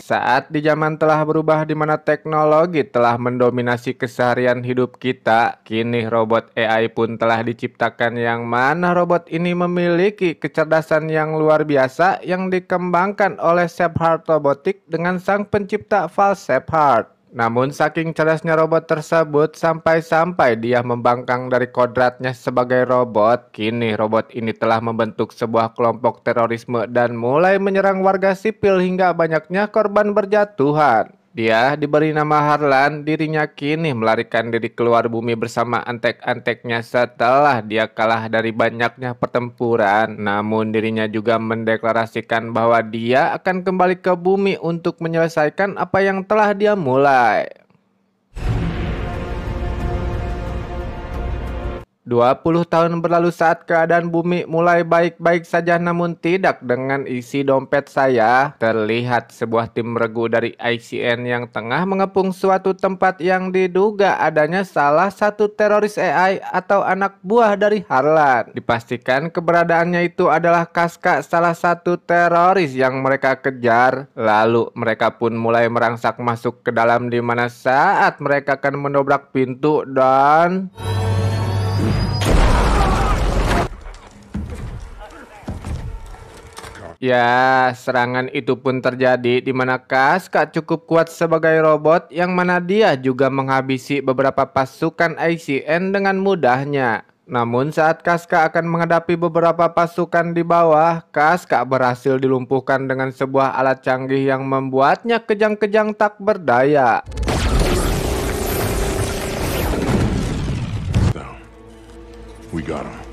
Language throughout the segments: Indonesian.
Saat di zaman telah berubah di mana teknologi telah mendominasi keseharian hidup kita, kini robot AI pun telah diciptakan yang mana robot ini memiliki kecerdasan yang luar biasa yang dikembangkan oleh Shepard Robotics dengan sang pencipta Val Shepard. Namun saking cerdasnya robot tersebut sampai-sampai dia membangkang dari kodratnya sebagai robot, kini robot ini telah membentuk sebuah kelompok terorisme dan mulai menyerang warga sipil hingga banyaknya korban berjatuhan. Dia diberi nama Harlan, dirinya kini melarikan diri keluar bumi bersama antek-anteknya setelah dia kalah dari banyaknya pertempuran. Namun dirinya juga mendeklarasikan bahwa dia akan kembali ke bumi untuk menyelesaikan apa yang telah dia mulai. 20 tahun berlalu saat keadaan bumi mulai baik-baik saja namun tidak dengan isi dompet saya. Terlihat sebuah tim regu dari ICN yang tengah mengepung suatu tempat yang diduga adanya salah satu teroris AI atau anak buah dari Harlan. Dipastikan keberadaannya itu adalah Kaska salah satu teroris yang mereka kejar. Lalu mereka pun mulai merangsak masuk ke dalam di mana saat mereka akan mendobrak pintu dan... Ya, serangan itu pun terjadi di mana Kaska cukup kuat sebagai robot yang mana dia juga menghabisi beberapa pasukan ICN dengan mudahnya. Namun saat Kaska akan menghadapi beberapa pasukan di bawah, Kaska berhasil dilumpuhkan dengan sebuah alat canggih yang membuatnya kejang-kejang tak berdaya. We got him.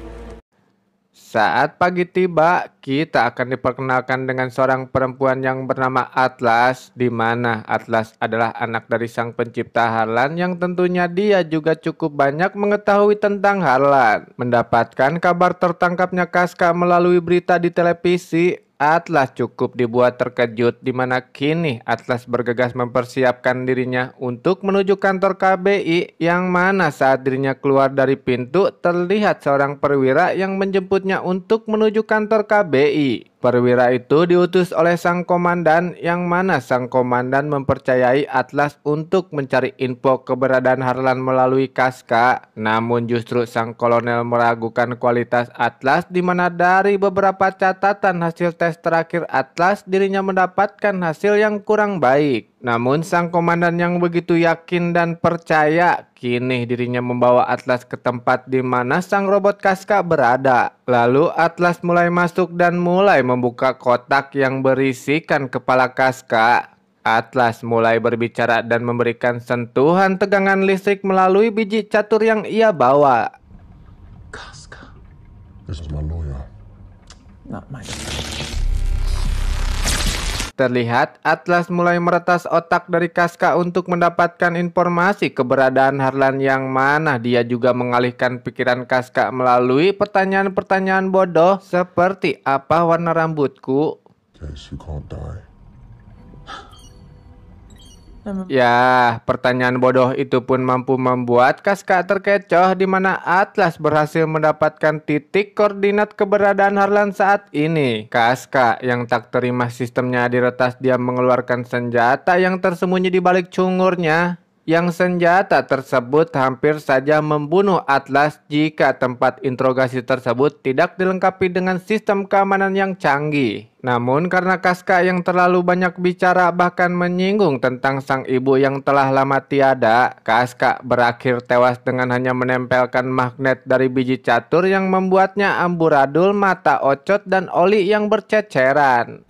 Saat pagi tiba, kita akan diperkenalkan dengan seorang perempuan yang bernama Atlas, di mana Atlas adalah anak dari sang pencipta Harlan yang tentunya dia juga cukup banyak mengetahui tentang Harlan. Mendapatkan kabar tertangkapnya Kaska melalui berita di televisi, Atlas cukup dibuat terkejut di mana kini Atlas bergegas mempersiapkan dirinya untuk menuju kantor KBI yang mana saat dirinya keluar dari pintu terlihat seorang perwira yang menjemputnya untuk menuju kantor KBI. Perwira itu diutus oleh sang komandan yang mana sang komandan mempercayai Atlas untuk mencari info keberadaan Harlan melalui Kaska. Namun justru sang kolonel meragukan kualitas Atlas di mana dari beberapa catatan hasil tes terakhir Atlas dirinya mendapatkan hasil yang kurang baik. Namun sang komandan yang begitu yakin dan percaya kini dirinya membawa Atlas ke tempat di mana sang robot Kaska berada. Lalu Atlas mulai masuk dan mulai membuka kotak yang berisikan kepala Kaska. Atlas mulai berbicara dan memberikan sentuhan tegangan listrik melalui biji catur yang ia bawa. This is my lawyer. Not my. Terlihat Atlas mulai meretas otak dari Kaska untuk mendapatkan informasi keberadaan Harlan yang mana dia juga mengalihkan pikiran Kaska melalui pertanyaan-pertanyaan bodoh seperti apa warna rambutku. Case you can't die. Ya, pertanyaan bodoh itu pun mampu membuat Kaska terkecoh di mana Atlas berhasil mendapatkan titik koordinat keberadaan Harlan saat ini. Kaska yang tak terima sistemnya diretas dia mengeluarkan senjata yang tersembunyi di balik cungurnya. Yang senjata tersebut hampir saja membunuh Atlas jika tempat interogasi tersebut tidak dilengkapi dengan sistem keamanan yang canggih. Namun karena Kaska yang terlalu banyak bicara bahkan menyinggung tentang sang ibu yang telah lama tiada, Kaska berakhir tewas dengan hanya menempelkan magnet dari biji catur yang membuatnya amburadul mata ocot dan oli yang berceceran.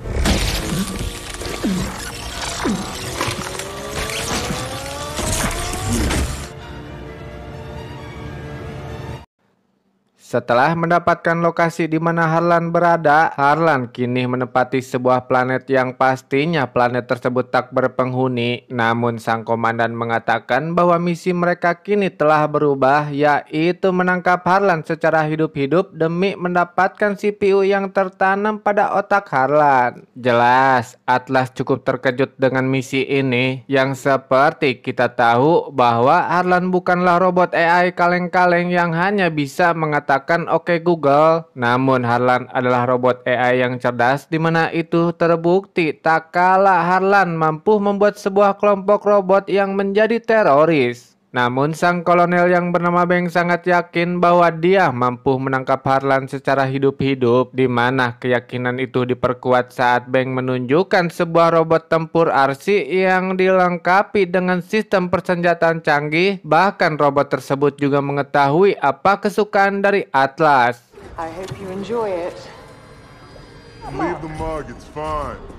Setelah mendapatkan lokasi di mana Harlan berada, Harlan kini menempati sebuah planet yang pastinya planet tersebut tak berpenghuni. Namun sang komandan mengatakan bahwa misi mereka kini telah berubah, yaitu menangkap Harlan secara hidup-hidup demi mendapatkan CPU yang tertanam pada otak Harlan. Jelas, Atlas cukup terkejut dengan misi ini, yang seperti kita tahu bahwa Harlan bukanlah robot AI kaleng-kaleng yang hanya bisa mengatakan mengatakan oke Google. Namun Harlan adalah robot AI yang cerdas di mana itu terbukti tak kalah Harlan mampu membuat sebuah kelompok robot yang menjadi teroris. Namun sang kolonel yang bernama Beng sangat yakin bahwa dia mampu menangkap Harlan secara hidup-hidup di mana keyakinan itu diperkuat saat Beng menunjukkan sebuah robot tempur RC yang dilengkapi dengan sistem persenjataan canggih bahkan robot tersebut juga mengetahui apa kesukaan dari Atlas. I hope you enjoy it. Leave the mug, it's fine.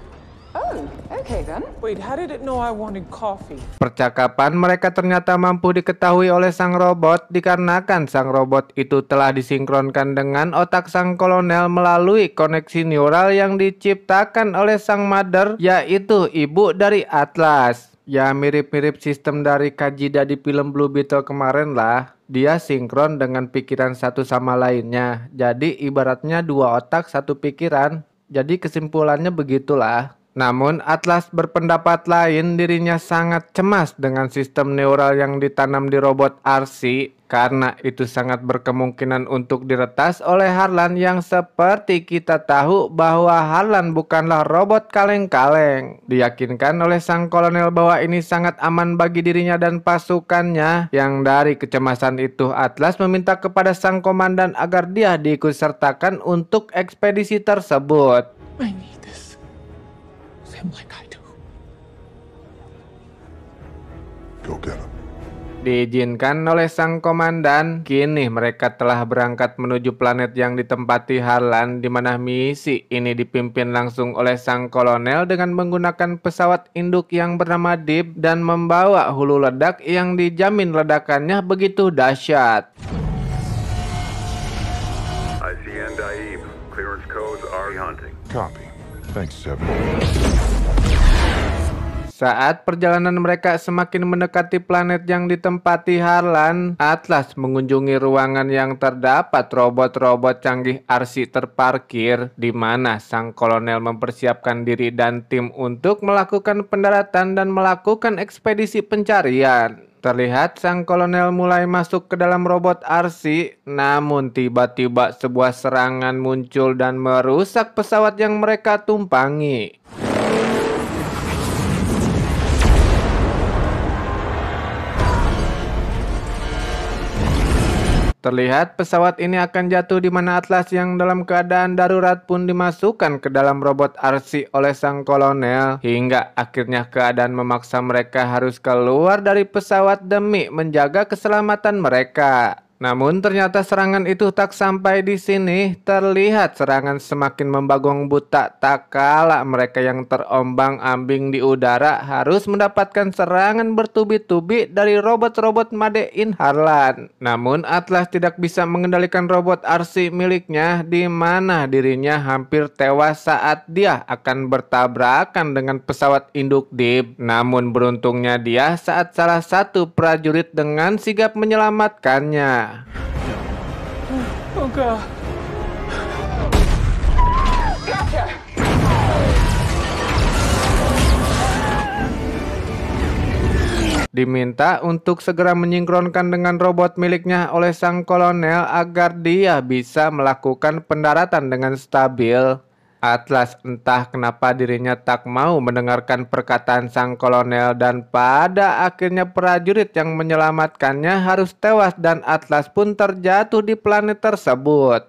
Oh, okay then. Wait, how did it know I wanted coffee? Percakapan mereka ternyata mampu diketahui oleh sang robot dikarenakan sang robot itu telah disinkronkan dengan otak sang kolonel melalui koneksi neural yang diciptakan oleh sang mother yaitu ibu dari Atlas. Ya mirip-mirip sistem dari Kajida di film Blue Beetle kemarin lah. Dia sinkron dengan pikiran satu sama lainnya. Jadi ibaratnya dua otak satu pikiran. Jadi kesimpulannya begitulah. Namun Atlas berpendapat lain dirinya sangat cemas dengan sistem neural yang ditanam di robot RC karena itu sangat berkemungkinan untuk diretas oleh Harlan yang seperti kita tahu bahwa Harlan bukanlah robot kaleng-kaleng. Diyakinkan oleh sang kolonel bahwa ini sangat aman bagi dirinya dan pasukannya yang dari kecemasan itu Atlas meminta kepada sang komandan agar dia diikut sertakan untuk ekspedisi tersebut. I Same like I do. Go get him. Diizinkan oleh sang komandan, kini mereka telah berangkat menuju planet yang ditempati Harlan di mana misi ini dipimpin langsung oleh sang kolonel dengan menggunakan pesawat induk yang bernama Deep dan membawa hulu ledak yang dijamin ledakannya begitu dahsyat. ICN Daib. Clearance codes are hunting. Copy. Thanks, Seven. Saat perjalanan mereka semakin mendekati planet yang ditempati Harlan, Atlas mengunjungi ruangan yang terdapat robot-robot canggih RC terparkir, di mana sang kolonel mempersiapkan diri dan tim untuk melakukan pendaratan dan melakukan ekspedisi pencarian. Terlihat sang kolonel mulai masuk ke dalam robot RC, namun tiba-tiba sebuah serangan muncul dan merusak pesawat yang mereka tumpangi. Terlihat pesawat ini akan jatuh di mana Atlas yang dalam keadaan darurat pun dimasukkan ke dalam robot RC oleh sang kolonel hingga akhirnya keadaan memaksa mereka harus keluar dari pesawat demi menjaga keselamatan mereka. Namun ternyata serangan itu tak sampai di sini. Terlihat serangan semakin membagong buta tak kala mereka yang terombang-ambing di udara harus mendapatkan serangan bertubi-tubi dari robot-robot Made in Harlan. Namun Atlas tidak bisa mengendalikan robot RC miliknya di mana dirinya hampir tewas saat dia akan bertabrakan dengan pesawat induk Deep. Namun beruntungnya dia saat salah satu prajurit dengan sigap menyelamatkannya. Oh god. Diminta untuk segera menyinkronkan dengan robot miliknya oleh sang kolonel agar dia bisa melakukan pendaratan dengan stabil. Atlas entah kenapa dirinya tak mau mendengarkan perkataan sang kolonel dan pada akhirnya prajurit yang menyelamatkannya harus tewas dan Atlas pun terjatuh di planet tersebut.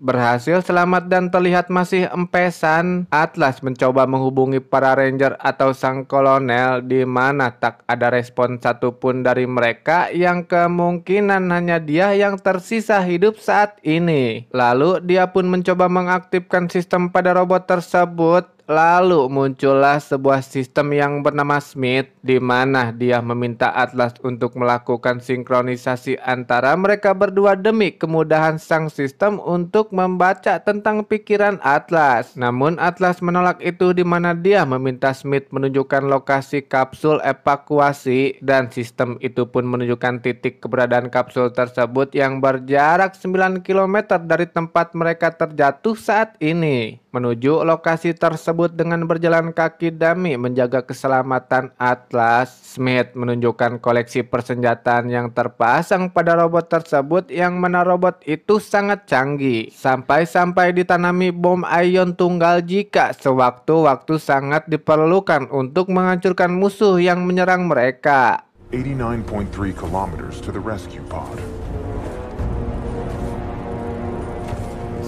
Berhasil selamat dan terlihat masih empesan, Atlas mencoba menghubungi para ranger atau sang kolonel di mana tak ada respon satupun dari mereka. Yang kemungkinan hanya dia yang tersisa hidup saat ini. Lalu dia pun mencoba mengaktifkan sistem pada robot tersebut Lalu muncullah sebuah sistem yang bernama Smith di mana dia meminta Atlas untuk melakukan sinkronisasi antara mereka berdua demi kemudahan sang sistem untuk membaca tentang pikiran Atlas. Namun Atlas menolak itu di mana dia meminta Smith menunjukkan lokasi kapsul evakuasi dan sistem itu pun menunjukkan titik keberadaan kapsul tersebut yang berjarak 9 km dari tempat mereka terjatuh saat ini. Menuju lokasi tersebut dengan berjalan kaki demi menjaga keselamatan Atlas. Smith menunjukkan koleksi persenjataan yang terpasang pada robot tersebut yang mana robot itu sangat canggih. Sampai-sampai ditanami bom ion tunggal jika sewaktu-waktu sangat diperlukan untuk menghancurkan musuh yang menyerang mereka. 89.3 kilometers to the rescue pod.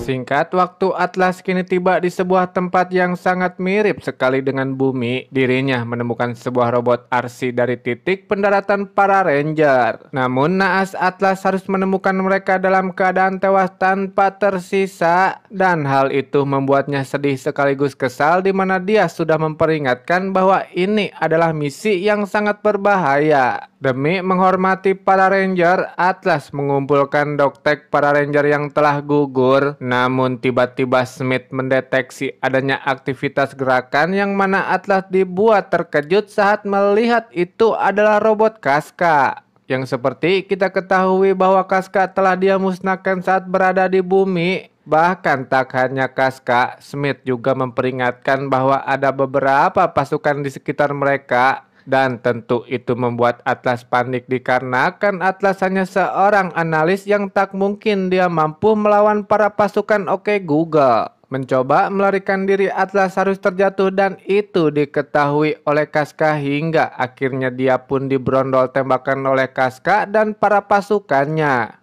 Singkat waktu Atlas kini tiba di sebuah tempat yang sangat mirip sekali dengan bumi. Dirinya menemukan sebuah robot RC dari titik pendaratan para ranger. Namun naas Atlas harus menemukan mereka dalam keadaan tewas tanpa tersisa. Dan hal itu membuatnya sedih sekaligus kesal di mana dia sudah memperingatkan bahwa ini adalah misi yang sangat berbahaya. Demi menghormati para ranger, Atlas mengumpulkan doktek para ranger yang telah gugur. Namun tiba-tiba Smith mendeteksi adanya aktivitas gerakan yang mana Atlas dibuat terkejut saat melihat itu adalah robot Kaska. Yang seperti kita ketahui bahwa Kaska telah dia musnahkan saat berada di bumi. Bahkan tak hanya Kaska, Smith juga memperingatkan bahwa ada beberapa pasukan di sekitar mereka dan tentu itu membuat Atlas panik dikarenakan Atlas hanya seorang analis yang tak mungkin dia mampu melawan para pasukan Oke Google. Mencoba melarikan diri Atlas harus terjatuh dan itu diketahui oleh Kaska hingga akhirnya dia pun diberondol tembakan oleh Kaska dan para pasukannya.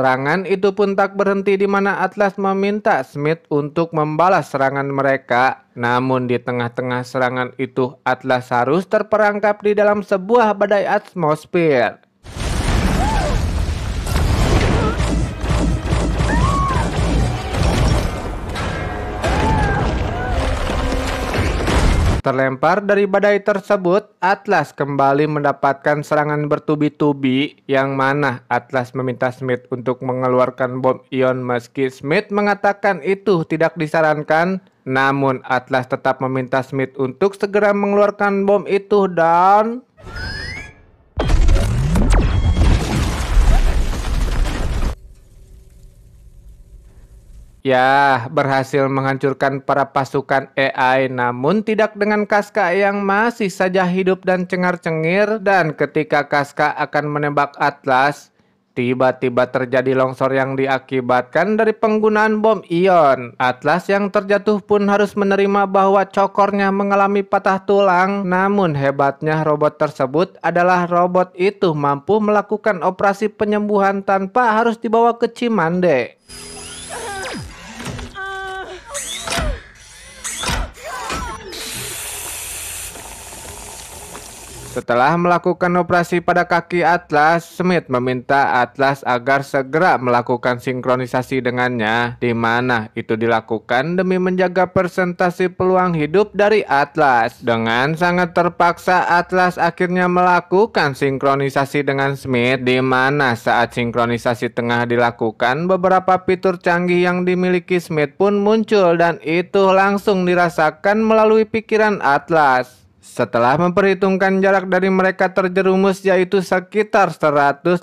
Serangan itu pun tak berhenti di mana Atlas meminta Smith untuk membalas serangan mereka. Namun di tengah-tengah serangan itu Atlas harus terperangkap di dalam sebuah badai atmosfer. Terlempar dari badai tersebut, Atlas kembali mendapatkan serangan bertubi-tubi yang mana Atlas meminta Smith untuk mengeluarkan bom ion meski Smith mengatakan itu tidak disarankan. Namun Atlas tetap meminta Smith untuk segera mengeluarkan bom itu dan... Ya, berhasil menghancurkan para pasukan AI namun tidak dengan Kaska yang masih saja hidup dan cengar-cengir dan ketika Kaska akan menembak Atlas, tiba-tiba terjadi longsor yang diakibatkan dari penggunaan bom ion. Atlas yang terjatuh pun harus menerima bahwa cokornya mengalami patah tulang, namun hebatnya robot tersebut adalah robot itu mampu melakukan operasi penyembuhan tanpa harus dibawa ke Cimande. Setelah melakukan operasi pada kaki Atlas, Smith meminta Atlas agar segera melakukan sinkronisasi dengannya, di mana itu dilakukan demi menjaga persentase peluang hidup dari Atlas. Dengan sangat terpaksa, Atlas akhirnya melakukan sinkronisasi dengan Smith, di mana saat sinkronisasi tengah dilakukan, beberapa fitur canggih yang dimiliki Smith pun muncul dan itu langsung dirasakan melalui pikiran Atlas. Setelah memperhitungkan jarak dari mereka terjerumus yaitu sekitar 152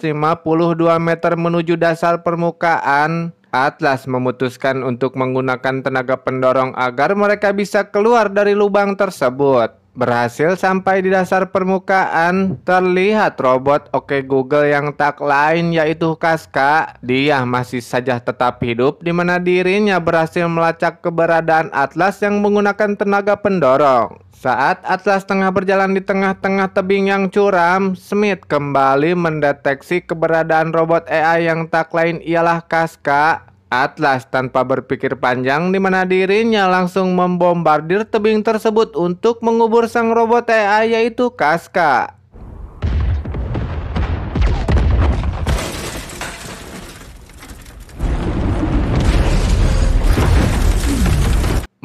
meter menuju dasar permukaan, Atlas memutuskan untuk menggunakan tenaga pendorong agar mereka bisa keluar dari lubang tersebut. Berhasil sampai di dasar permukaan, terlihat robot Oke Google yang tak lain yaitu Kaska. Dia masih saja tetap hidup di mana dirinya berhasil melacak keberadaan Atlas yang menggunakan tenaga pendorong. Saat Atlas tengah berjalan di tengah-tengah tebing yang curam, Smith kembali mendeteksi keberadaan robot AI yang tak lain ialah Kaska. Atlas tanpa berpikir panjang di mana dirinya langsung membombardir tebing tersebut untuk mengubur sang robot AI yaitu Kaska.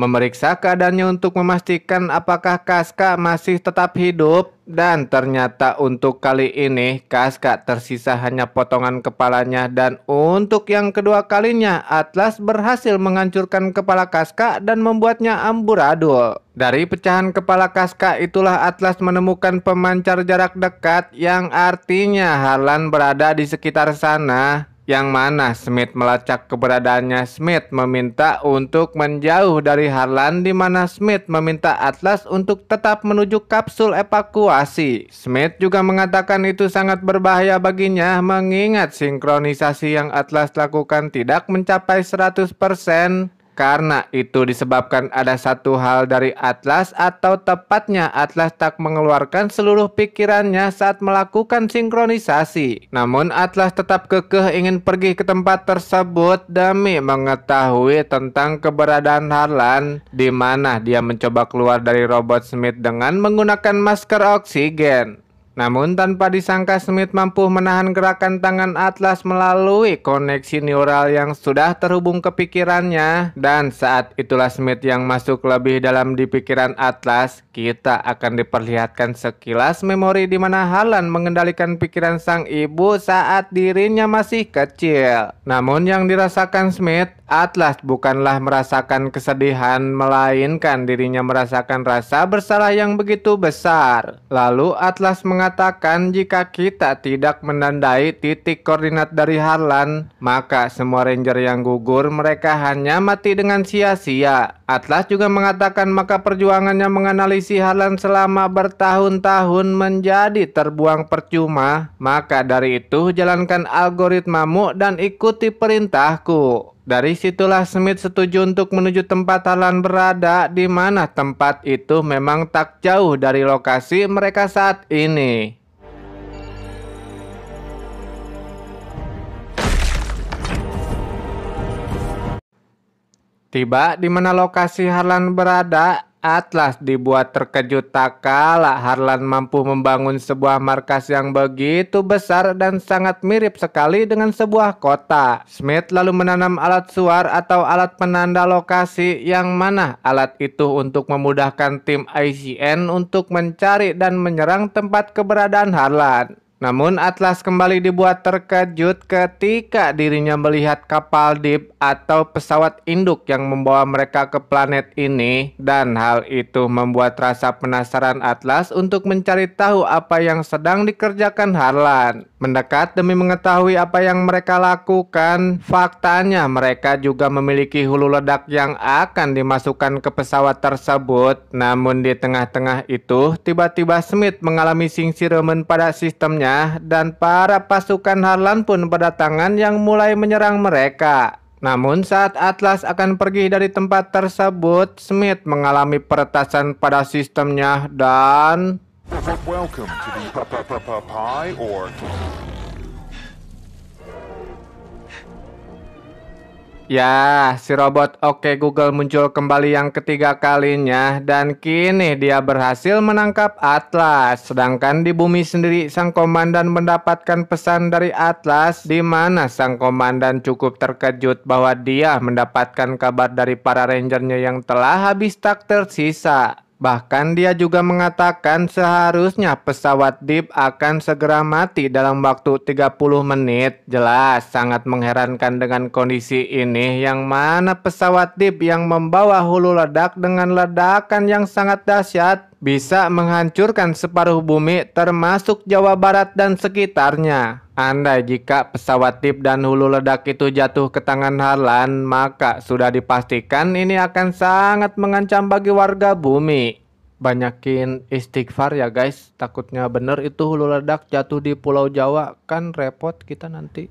Memeriksa keadaannya untuk memastikan apakah Kaska masih tetap hidup. Dan ternyata untuk kali ini Kaska tersisa hanya potongan kepalanya dan untuk yang kedua kalinya Atlas berhasil menghancurkan kepala Kaska dan membuatnya amburadul. Dari pecahan kepala Kaska itulah Atlas menemukan pemancar jarak dekat yang artinya Harlan berada di sekitar sana. Yang mana Smith melacak keberadaannya Smith meminta untuk menjauh dari Harlan di mana Smith meminta Atlas untuk tetap menuju kapsul evakuasi. Smith juga mengatakan itu sangat berbahaya baginya mengingat sinkronisasi yang Atlas lakukan tidak mencapai 100%. Karena itu disebabkan ada satu hal dari Atlas atau tepatnya Atlas tak mengeluarkan seluruh pikirannya saat melakukan sinkronisasi. Namun Atlas tetap kekeh ingin pergi ke tempat tersebut demi mengetahui tentang keberadaan Harlan di mana dia mencoba keluar dari robot Smith dengan menggunakan masker oksigen. Namun tanpa disangka Smith mampu menahan gerakan tangan Atlas melalui koneksi neural yang sudah terhubung ke pikirannya dan saat itulah Smith yang masuk lebih dalam di pikiran Atlas kita akan diperlihatkan sekilas memori di mana Harlan mengendalikan pikiran sang ibu saat dirinya masih kecil. Namun yang dirasakan Smith Atlas bukanlah merasakan kesedihan, melainkan dirinya merasakan rasa bersalah yang begitu besar. Lalu Atlas mengatakan jika kita tidak menandai titik koordinat dari Harlan, maka semua ranger yang gugur mereka hanya mati dengan sia-sia. Atlas juga mengatakan maka perjuangannya menganalisis Harlan selama bertahun-tahun menjadi terbuang percuma. Maka dari itu jalankan algoritmamu dan ikuti perintahku. Dari situlah Smith setuju untuk menuju tempat Harlan berada di mana tempat itu memang tak jauh dari lokasi mereka saat ini. Tiba di mana lokasi Harlan berada, Atlas dibuat terkejut tak kala Harlan mampu membangun sebuah markas yang begitu besar dan sangat mirip sekali dengan sebuah kota. Smith lalu menanam alat suar atau alat penanda lokasi yang mana alat itu untuk memudahkan tim ICN untuk mencari dan menyerang tempat keberadaan Harlan. Namun Atlas kembali dibuat terkejut ketika dirinya melihat kapal deep atau pesawat induk yang membawa mereka ke planet ini dan hal itu membuat rasa penasaran Atlas untuk mencari tahu apa yang sedang dikerjakan Harlan. Mendekat demi mengetahui apa yang mereka lakukan, faktanya mereka juga memiliki hulu ledak yang akan dimasukkan ke pesawat tersebut. Namun di tengah-tengah itu, tiba-tiba Smith mengalami singsiremen pada sistemnya dan para pasukan Harlan pun berdatangan yang mulai menyerang mereka. Namun saat Atlas akan pergi dari tempat tersebut, Smith mengalami peretasan pada sistemnya dan Ya, si robot Oke Google muncul kembali yang ketiga kalinya dan kini dia berhasil menangkap Atlas. Sedangkan di bumi sendiri sang komandan mendapatkan pesan dari Atlas di mana sang komandan cukup terkejut bahwa dia mendapatkan kabar dari para rangernya yang telah habis tak tersisa. Bahkan dia juga mengatakan seharusnya pesawat Deep akan segera mati dalam waktu 30 menit. Jelas sangat mengherankan dengan kondisi ini yang mana pesawat Deep yang membawa hulu ledak dengan ledakan yang sangat dahsyat bisa menghancurkan separuh bumi termasuk Jawa Barat dan sekitarnya. Andai jika pesawat tip dan hulu ledak itu jatuh ke tangan Harlan, maka sudah dipastikan ini akan sangat mengancam bagi warga bumi. Banyakin istighfar ya guys, takutnya bener itu hulu ledak jatuh di Pulau Jawa, kan repot kita nanti.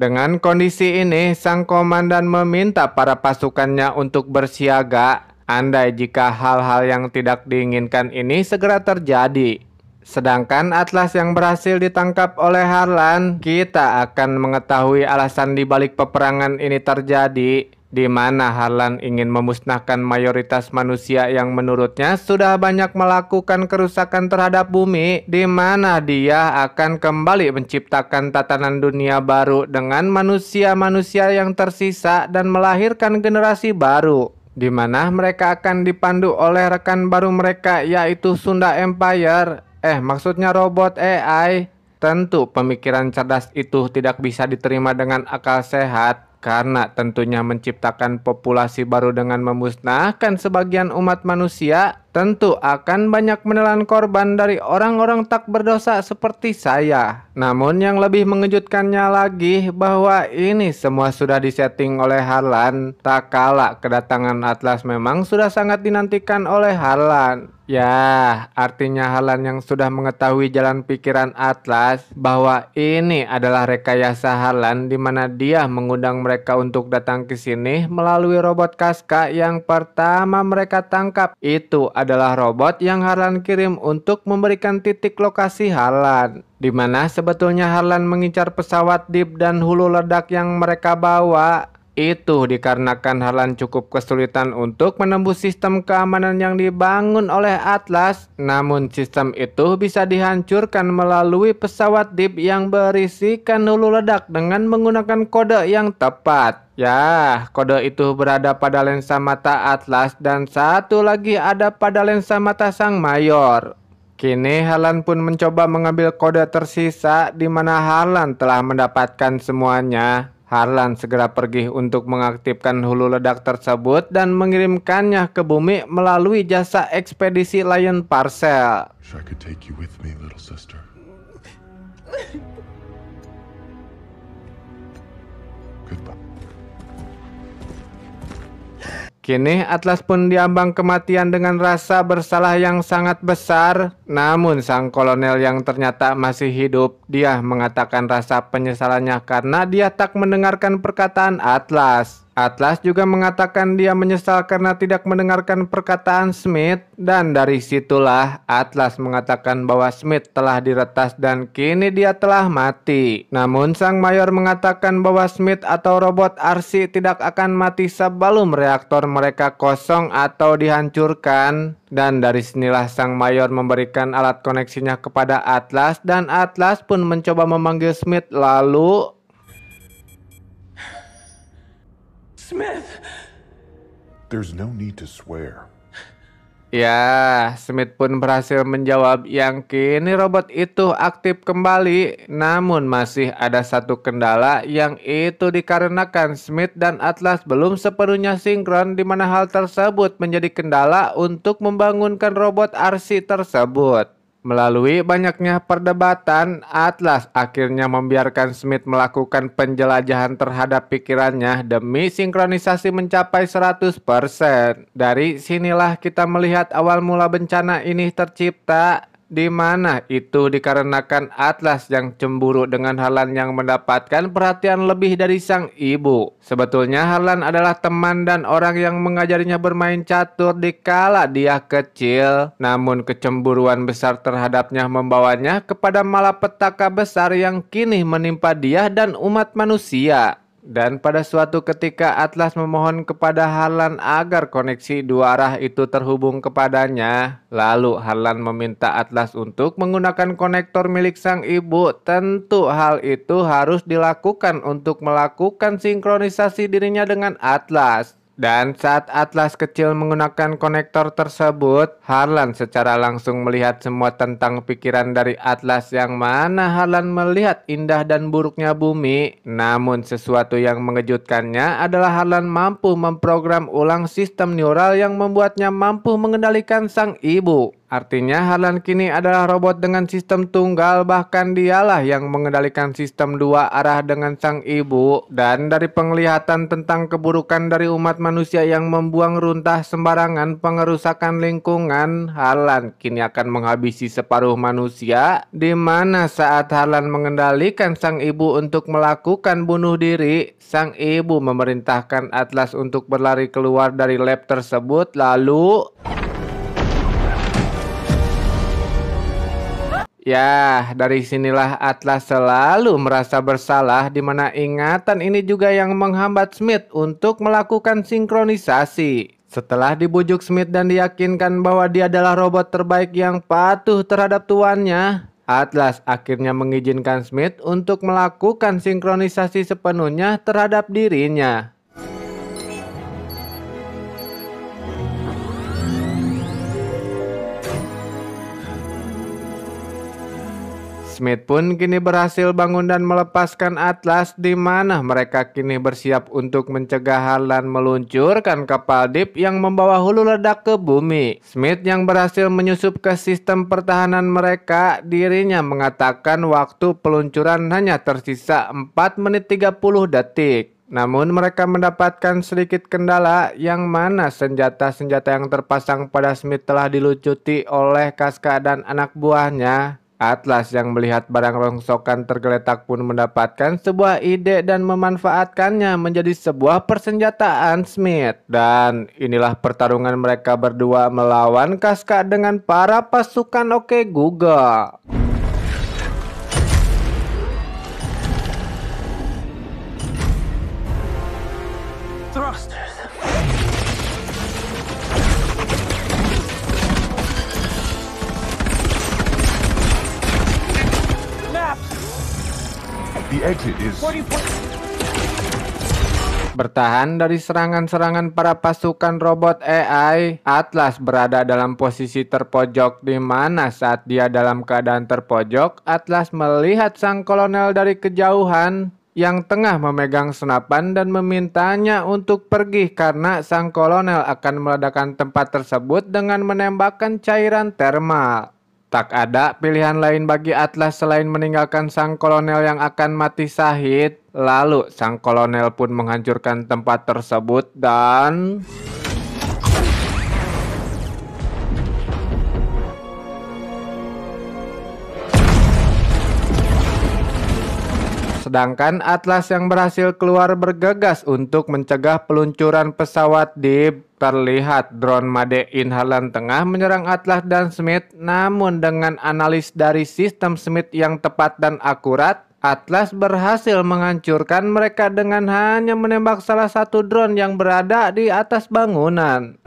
Dengan kondisi ini, sang komandan meminta para pasukannya untuk bersiaga. Andai jika hal-hal yang tidak diinginkan ini segera terjadi. Sedangkan Atlas yang berhasil ditangkap oleh Harlan, kita akan mengetahui alasan di balik peperangan ini terjadi, di mana Harlan ingin memusnahkan mayoritas manusia yang menurutnya sudah banyak melakukan kerusakan terhadap bumi, di mana dia akan kembali menciptakan tatanan dunia baru dengan manusia-manusia yang tersisa dan melahirkan generasi baru. Di mana mereka akan dipandu oleh rekan baru mereka yaitu Sunda Empire. Eh, maksudnya robot AI. Tentu pemikiran cerdas itu tidak bisa diterima dengan akal sehat karena tentunya menciptakan populasi baru dengan memusnahkan sebagian umat manusia tentu akan banyak menelan korban dari orang-orang tak berdosa seperti saya. Namun yang lebih mengejutkannya lagi bahwa ini semua sudah disetting oleh Harlan. Tak kala kedatangan Atlas memang sudah sangat dinantikan oleh Harlan. Ya, artinya Halan yang sudah mengetahui jalan pikiran Atlas bahwa ini adalah rekayasa Halan di mana dia mengundang mereka untuk datang ke sini melalui robot Kaska yang pertama mereka tangkap. Itu adalah robot yang Harlan kirim untuk memberikan titik lokasi Harlan. Di mana sebetulnya Harlan mengincar pesawat Deep dan hulu ledak yang mereka bawa. Itu dikarenakan Harlan cukup kesulitan untuk menembus sistem keamanan yang dibangun oleh Atlas. Namun sistem itu bisa dihancurkan melalui pesawat Deep yang berisikan hulu ledak dengan menggunakan kode yang tepat. Ya, kode itu berada pada lensa mata Atlas dan satu lagi ada pada lensa mata Sang Mayor. Kini Harlan pun mencoba mengambil kode tersisa di mana Harlan telah mendapatkan semuanya. Harlan segera pergi untuk mengaktifkan hulu ledak tersebut dan mengirimkannya ke bumi melalui jasa ekspedisi Lion Parcel. Me. Goodbye. Kini Atlas pun diambang kematian dengan rasa bersalah yang sangat besar. Namun sang kolonel yang ternyata masih hidup, dia mengatakan rasa penyesalannya karena dia tak mendengarkan perkataan Atlas. Atlas juga mengatakan dia menyesal karena tidak mendengarkan perkataan Smith dan dari situlah Atlas mengatakan bahwa Smith telah diretas dan kini dia telah mati. Namun sang mayor mengatakan bahwa Smith atau robot RC tidak akan mati sebelum reaktor mereka kosong atau dihancurkan. Dan dari sinilah sang mayor memberikan alat koneksinya kepada Atlas dan Atlas pun mencoba memanggil Smith lalu Smith! There's no need to swear. Ya, Smith pun berhasil menjawab yang kini robot itu aktif kembali. Namun masih ada satu kendala yang itu dikarenakan Smith dan Atlas belum sepenuhnya sinkron di mana hal tersebut menjadi kendala untuk membangunkan robot RC tersebut. Melalui banyaknya perdebatan, Atlas akhirnya membiarkan Smith melakukan penjelajahan terhadap pikirannya demi sinkronisasi mencapai 100%. Dari sinilah kita melihat awal mula bencana ini tercipta di mana itu dikarenakan Atlas yang cemburu dengan Harlan yang mendapatkan perhatian lebih dari sang ibu. Sebetulnya Harlan adalah teman dan orang yang mengajarinya bermain catur di kala dia kecil. Namun kecemburuan besar terhadapnya membawanya kepada malapetaka besar yang kini menimpa dia dan umat manusia. Dan pada suatu ketika Atlas memohon kepada Harlan agar koneksi dua arah itu terhubung kepadanya. Lalu Harlan meminta Atlas untuk menggunakan konektor milik sang ibu. Tentu hal itu harus dilakukan untuk melakukan sinkronisasi dirinya dengan Atlas. Dan saat Atlas kecil menggunakan konektor tersebut, Harlan secara langsung melihat semua tentang pikiran dari Atlas yang mana Harlan melihat indah dan buruknya bumi. Namun sesuatu yang mengejutkannya adalah Harlan mampu memprogram ulang sistem neural yang membuatnya mampu mengendalikan sang ibu. Artinya Harlan kini adalah robot dengan sistem tunggal bahkan dialah yang mengendalikan sistem dua arah dengan sang ibu. Dan dari penglihatan tentang keburukan dari umat manusia yang membuang runtah sembarangan pengerusakan lingkungan Harlan kini akan menghabisi separuh manusia di mana saat Harlan mengendalikan sang ibu untuk melakukan bunuh diri sang ibu memerintahkan Atlas untuk berlari keluar dari lab tersebut. Lalu Ya, dari sinilah Atlas selalu merasa bersalah di mana ingatan ini juga yang menghambat Smith untuk melakukan sinkronisasi. Setelah dibujuk Smith dan diyakinkan bahwa dia adalah robot terbaik yang patuh terhadap tuannya, Atlas akhirnya mengizinkan Smith untuk melakukan sinkronisasi sepenuhnya terhadap dirinya. Smith pun kini berhasil bangun dan melepaskan Atlas di mana mereka kini bersiap untuk mencegah Harlan meluncurkan kapal deep yang membawa hulu ledak ke bumi. Smith yang berhasil menyusup ke sistem pertahanan mereka, dirinya mengatakan waktu peluncuran hanya tersisa 4 menit 30 detik. Namun mereka mendapatkan sedikit kendala yang mana senjata-senjata yang terpasang pada Smith telah dilucuti oleh Kaska dan anak buahnya. Atlas yang melihat barang rongsokan tergeletak pun mendapatkan sebuah ide dan memanfaatkannya menjadi sebuah persenjataan Smith. Dan inilah pertarungan mereka berdua melawan Kaska dengan para pasukan Oke Google. Thrusters. Bertahan dari serangan-serangan para pasukan robot AI, Atlas berada dalam posisi terpojok di mana saat dia dalam keadaan terpojok, Atlas melihat sang kolonel dari kejauhan yang tengah memegang senapan dan memintanya untuk pergi karena sang kolonel akan meledakkan tempat tersebut dengan menembakkan cairan termal. Tak ada pilihan lain bagi Atlas selain meninggalkan sang kolonel yang akan mati sahid. Lalu sang kolonel pun menghancurkan tempat tersebut dan... Sedangkan Atlas yang berhasil keluar bergegas untuk mencegah peluncuran pesawat Deep. Terlihat drone Made in Harlan tengah menyerang Atlas dan Smith, namun dengan analis dari sistem Smith yang tepat dan akurat, Atlas berhasil menghancurkan mereka dengan hanya menembak salah satu drone yang berada di atas bangunan.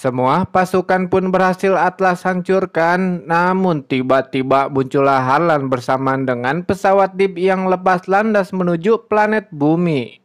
Semua pasukan pun berhasil Atlas hancurkan, namun tiba-tiba muncullah Harlan bersamaan dengan pesawat Deep yang lepas landas menuju planet bumi.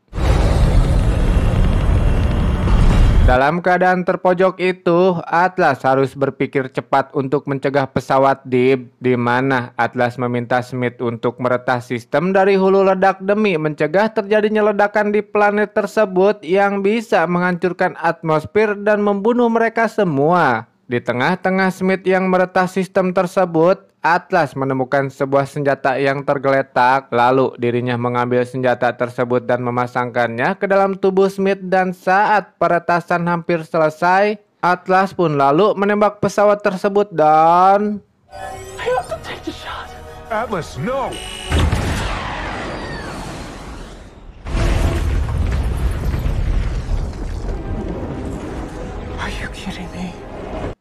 Dalam keadaan terpojok itu, Atlas harus berpikir cepat untuk mencegah pesawat Deep, di mana Atlas meminta Smith untuk meretah sistem dari hulu ledak demi mencegah terjadinya ledakan di planet tersebut yang bisa menghancurkan atmosfer dan membunuh mereka semua. Di tengah-tengah Smith yang meretah sistem tersebut, Atlas menemukan sebuah senjata yang tergeletak. Lalu dirinya mengambil senjata tersebut dan memasangkannya ke dalam tubuh Smith dan saat peretasan hampir selesai, Atlas pun lalu menembak pesawat tersebut dan... Atlas, no!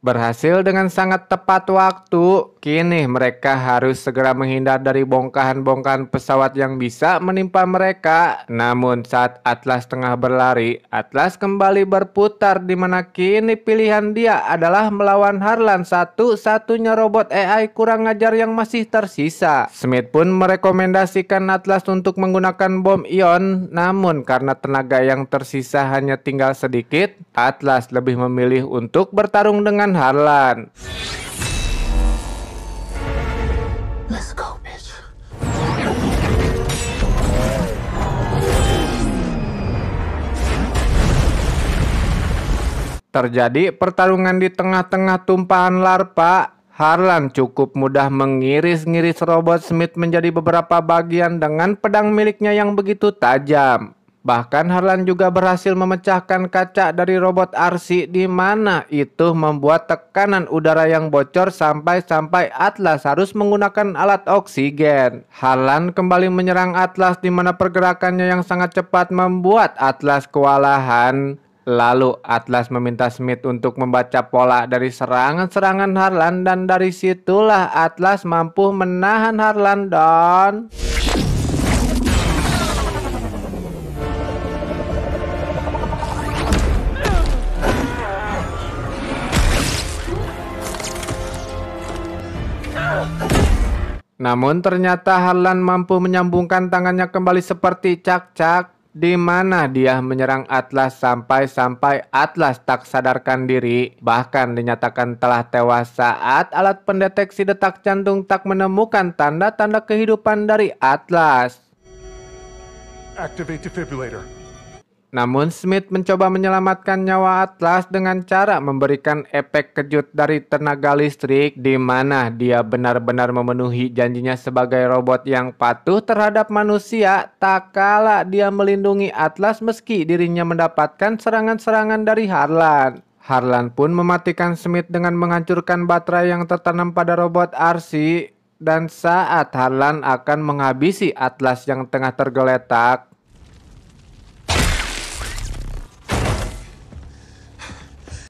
Berhasil dengan sangat tepat waktu, kini mereka harus segera menghindar dari bongkahan-bongkahan pesawat yang bisa menimpa mereka. Namun saat Atlas tengah berlari, Atlas kembali berputar di mana kini pilihan dia adalah melawan Harlan satu-satunya robot AI kurang ajar yang masih tersisa. Smith pun merekomendasikan Atlas untuk menggunakan bom ion, namun karena tenaga yang tersisa hanya tinggal sedikit, Atlas lebih memilih untuk bertarung dengan Harlan. Terjadi pertarungan di tengah-tengah tumpahan larva. Harlan cukup mudah mengiris-ngiris robot Smith menjadi beberapa bagian dengan pedang miliknya yang begitu tajam. Bahkan Harlan juga berhasil memecahkan kaca dari robot RC di mana itu membuat tekanan udara yang bocor sampai-sampai Atlas harus menggunakan alat oksigen. Harlan kembali menyerang Atlas di mana pergerakannya yang sangat cepat membuat Atlas kewalahan. Lalu Atlas meminta Smith untuk membaca pola dari serangan-serangan Harlan dan dari situlah Atlas mampu menahan Harlan dan... Namun ternyata Harlan mampu menyambungkan tangannya kembali seperti cak-cak. Di mana dia menyerang Atlas sampai-sampai Atlas tak sadarkan diri, bahkan dinyatakan telah tewas saat alat pendeteksi detak jantung tak menemukan tanda-tanda kehidupan dari Atlas. Activate defibrillator. Namun Smith mencoba menyelamatkan nyawa Atlas dengan cara memberikan efek kejut dari tenaga listrik di mana dia benar-benar memenuhi janjinya sebagai robot yang patuh terhadap manusia tak kala dia melindungi Atlas meski dirinya mendapatkan serangan-serangan dari Harlan. Harlan pun mematikan Smith dengan menghancurkan baterai yang tertanam pada robot RC dan saat Harlan akan menghabisi Atlas yang tengah tergeletak,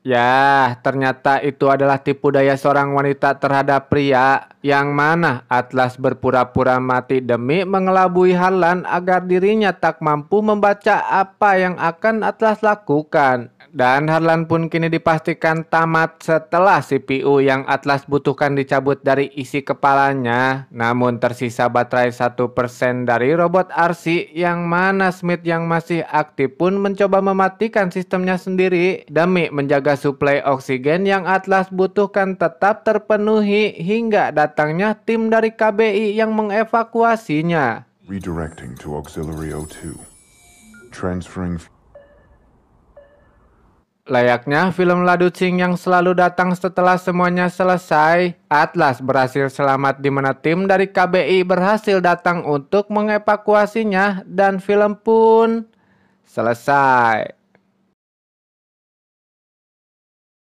Ya, ternyata itu adalah tipu daya seorang wanita terhadap pria yang mana Atlas berpura-pura mati demi mengelabui Harlan agar dirinya tak mampu membaca apa yang akan Atlas lakukan. Dan Harlan pun kini dipastikan tamat setelah CPU yang Atlas butuhkan dicabut dari isi kepalanya. Namun tersisa baterai 1% dari robot RC yang mana Smith yang masih aktif pun mencoba mematikan sistemnya sendiri demi menjaga suplai oksigen yang Atlas butuhkan tetap terpenuhi hingga datangnya tim dari KBI yang mengevakuasinya. Redirecting to auxiliary O2. Transferring Layaknya film Laducing yang selalu datang setelah semuanya selesai, Atlas berhasil selamat di mana tim dari KBI berhasil datang untuk mengevakuasinya dan film pun selesai.